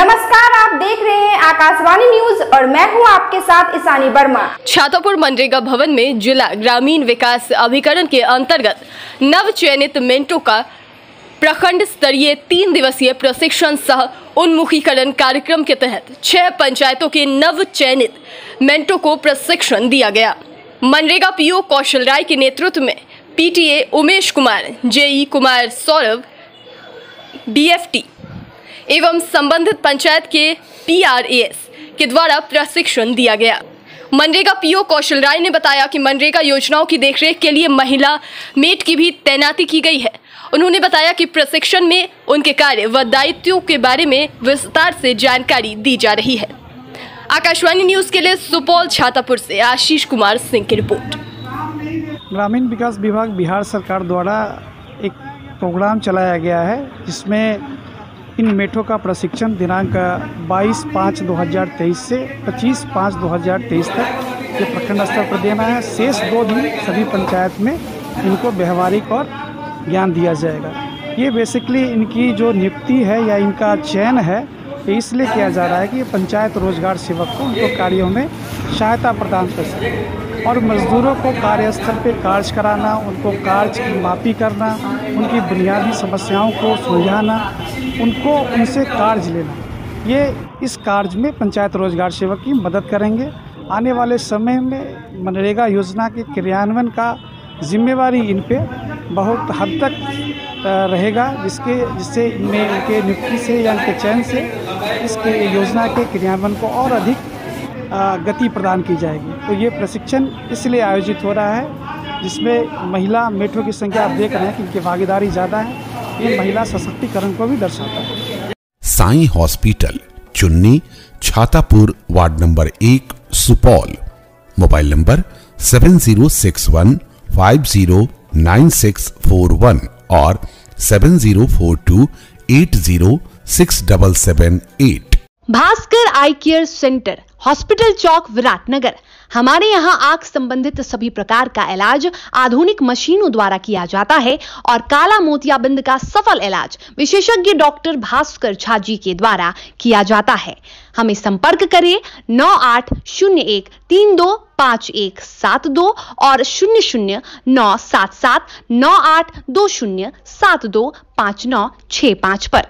नमस्कार, आप देख रहे हैं आकाशवाणी न्यूज़ और मैं हूँ आपके साथ ईशानी वर्मा। छातापुर मनरेगा भवन में जिला ग्रामीण विकास अभिकरण के अंतर्गत नव चयनित मेंटो का प्रखंड स्तरीय तीन दिवसीय प्रशिक्षण सह उन्मुखीकरण कार्यक्रम के तहत छह पंचायतों के नव चयनित मेंटो को प्रशिक्षण दिया गया। मनरेगा पीओ कौशल राय के नेतृत्व में PTA Umesh Kumar, JE Kumar Saurabh, BFT एवं संबंधित पंचायत के पीआरएएस के द्वारा प्रशिक्षण दिया गया। मनरेगा पीओ कौशल राय ने बताया कि मनरेगा योजनाओं की देखरेख के लिए महिला मेट की भी तैनाती की गई है। उन्होंने बताया कि प्रशिक्षण में उनके कार्य व दायित्वों के बारे में विस्तार से जानकारी दी जा रही है। आकाशवाणी न्यूज़ के लिए सुपौल, छातापुर से आशीष कुमार सिंह की रिपोर्ट। ग्रामीण विकास विभाग बिहार सरकार द्वारा एक प्रोग्राम चलाया गया है, जिसमें इन मेठों का प्रशिक्षण दिनांक 22 पाँच 2023 से 25 पाँच 2023 तक ये प्रखंड स्तर पर देना है। शेष दो दिन सभी पंचायत में इनको व्यवहारिक और ज्ञान दिया जाएगा। ये बेसिकली इनकी जो नियुक्ति है या इनका चयन है, ये इसलिए किया जा रहा है कि पंचायत रोज़गार सेवक को उनको कार्यों में सहायता प्रदान कर सके। और मजदूरों को कार्यस्थल पे कार्य कराना, उनको कार्य की मापी करना, उनकी बुनियादी समस्याओं को सुलझाना, उनको उनसे कार्य लेना। ये इस कार्य में पंचायत रोज़गार सेवक की मदद करेंगे। आने वाले समय में मनरेगा योजना के क्रियान्वयन का जिम्मेवारी इन पे बहुत हद तक रहेगा, जिसके, जिससे इनमें इनके नियुक्ति से या इनके चयन से इसके योजना के क्रियान्वयन को और अधिक गति प्रदान की जाएगी। तो ये प्रशिक्षण इसलिए आयोजित हो रहा है जिसमें महिला मेट्रो की संख्या आप देख रहे हैं कि इनकी भागीदारी ज़्यादा है ये महिला सशक्तिकरण को भी दर्शाता है। साई हॉस्पिटल चुन्नी छातापुर वार्ड नंबर एक Supaul. Mobile number seven zero six one five zero nine six four one और seven zero four two eight zero six double seven eight. Bhaskar eye care centre hospital चौक, विराटनगर। हमारे यहाँ आँख संबंधित सभी प्रकार का इलाज आधुनिक मशीनों द्वारा किया जाता है और काला मोतियाबिंद का सफल इलाज विशेषज्ञ डॉक्टर भास्कर झा जी के द्वारा किया जाता है। हमें संपर्क करें नौ आठ शून्य एक तीन दो पाँच एक सात दो और शून्य शून्य नौ सात सात नौ आठ दो शून्य सात दो पाँच नौ छ पाँच पर।